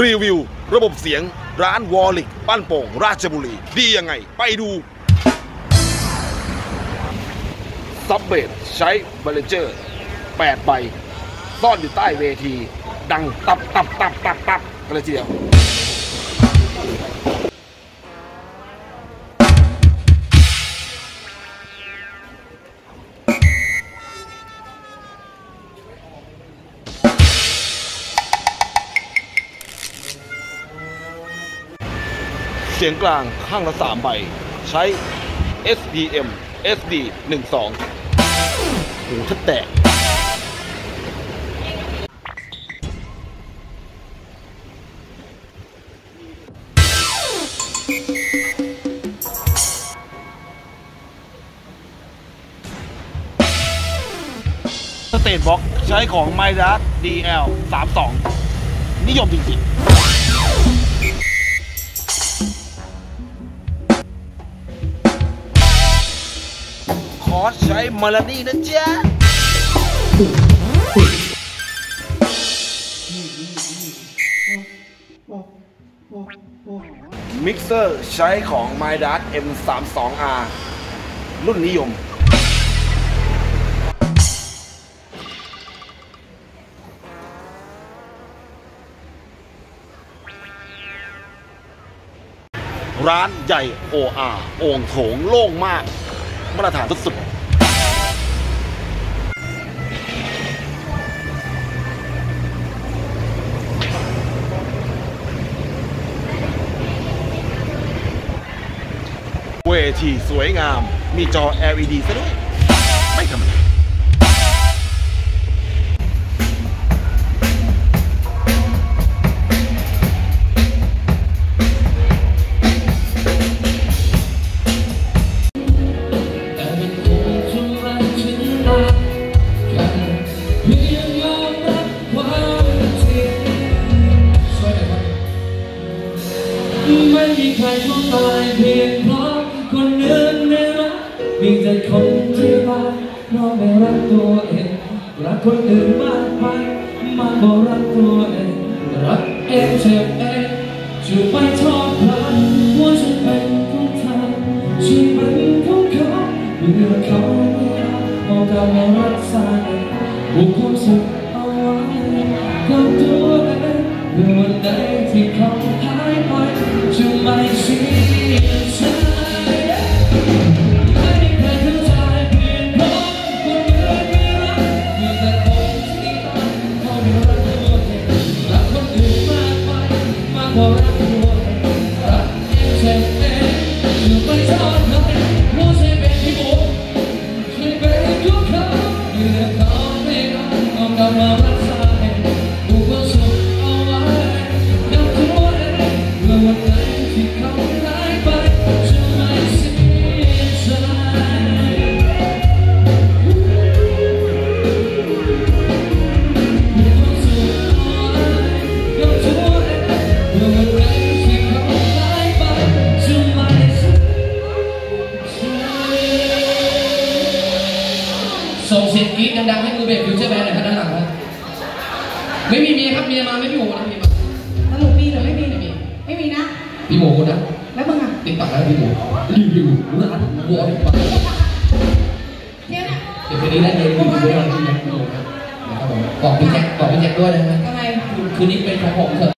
รีวิว ระบบเสียงร้านวอลิกบ้นโป่งราชบุรี ดียังไง ไปดูซับเบดใช้เบลเจอร์8ใบซ่อนอยู่ใต้เวที ดังตับตับตับตับตับกันเลยทีเดียว เสียงกลางข้างละ3ใบ ใช้ SPM SD 1 2หูถ้าแตกสเตทบ็อกใช้ของ m y d a s DL 32 นิยมจริงๆ อสใช้มาลานี่นะจ๊ะมิกเซอร์ใช้ของ m y d a s M32R รุ่นนิยม ร้านใหญ่โออาโอ่งโถงโล่งมาก มาตรฐานสุดๆเวทีสวยงาม มีจอ LED ซะด้วย ไม่ธรรมดา ครต้องตายเพียงเพราะคนอื่นไม่รักมีแต่คนที่รักเพราะไม่รักตัวเองรักคนอื่นมากไปมากกว่ารักตัวเองรักเองเจ็บเองจะไม่โทษใครว่าฉันเป็นของเธอฉันเป็นของเขาเมื่อเขาไม่รักเอาการมารักษาเองผูกความสุขเอาไว้กับตัว เองเมื่อวันใดที่ ส่งเสียงกรี๊ดดังๆให้มือเบสฟิวเจอร์แบนด์หน่อยครับด้านหลังครับไม่มีเมียครับเมียมาไม่พี่หมูนะเมียมาสรุปมีหรือไม่มีไม่มีไม่มีนะ พี่หมูนะแล้วมึงอะติ๊กตักแล้วพี่หมูรีวิวร้านวัวติ๊กตักเนี่ยนะเดี๋ยวคืนนี้ได้เลยรีวิวด้วยนะพี่หมูนะครับผมบอกพี่แจ็คบอกพี่แจ็คด้วยนะฮะทำไมคืนนี้เป็นของผมเถอะ